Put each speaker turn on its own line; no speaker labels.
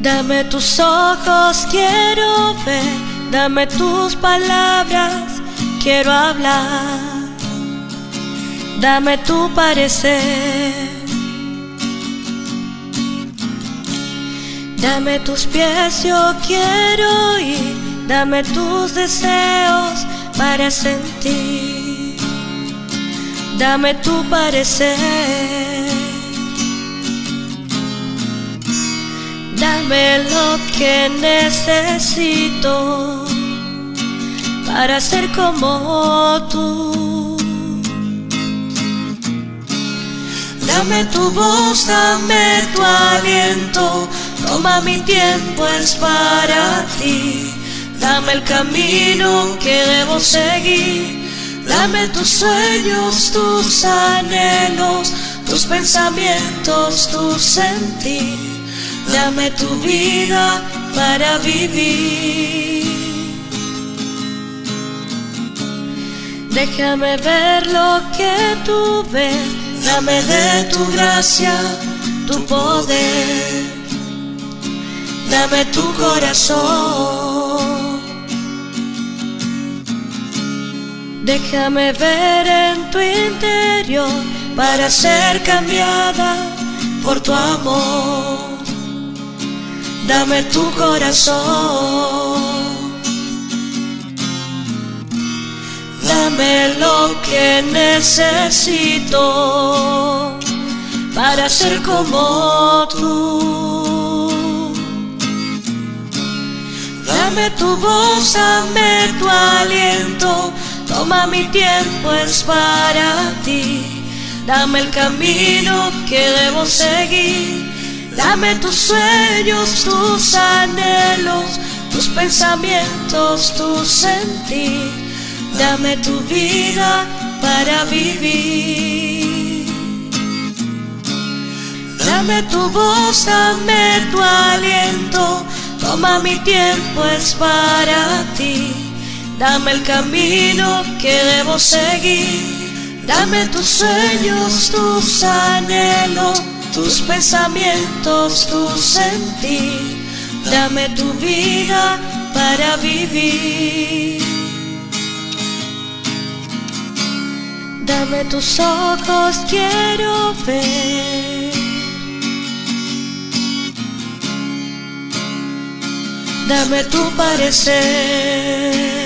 Dame tus ojos, quiero ver. Dame tus palabras, quiero hablar. Dame tu parecer. Dame tus pies, yo quiero ir. Dame tus deseos para sentir. Dame tu parecer. Dame lo que necesito para ser como tú. Dame tu voz, dame tu aliento, toma mi tiempo, es para ti. Dame el camino que debo seguir, dame tus sueños, tus anhelos, tus pensamientos, tu sentir. Dame tu vida para vivir. Déjame ver lo que tú ves. Dame de tu gracia, tu poder. Dame tu corazón. Déjame ver en tu interior para ser cambiada por tu amor. Dame tu corazón. Dame lo que necesito para ser como tú. Dame tu voz, dame tu aliento. Toma mi tiempo, es para ti. Dame el camino que debo seguir. Dame tus sueños, tus anhelos, tus pensamientos, tu sentir. Dame tu vida para vivir. Dame tu voz, dame tu aliento. Toma mi tiempo, es para ti. Dame el camino que debo seguir. Dame tus sueños, tus anhelos tus pensamientos, tu sentir. Dame tu vida para vivir. Dame tus ojos, quiero ver. Dame tu parecer.